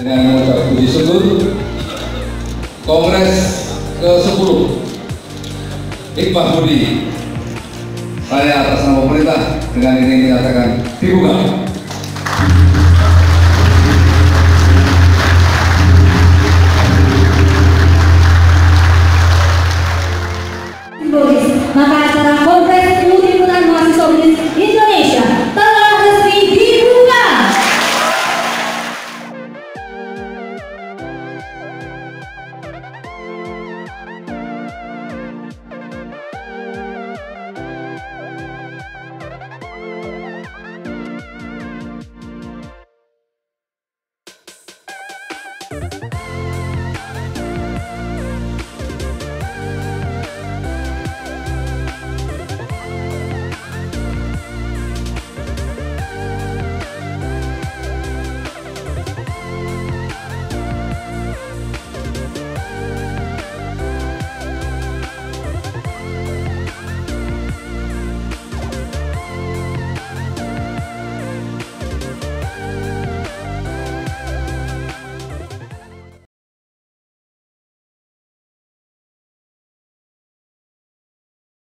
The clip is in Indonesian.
dengan mengucap puji syukur Kongres ke-10 Hikmah Budi saya atas nama pemerintah dengan ini menyatakan dibuka. Maka acara kongres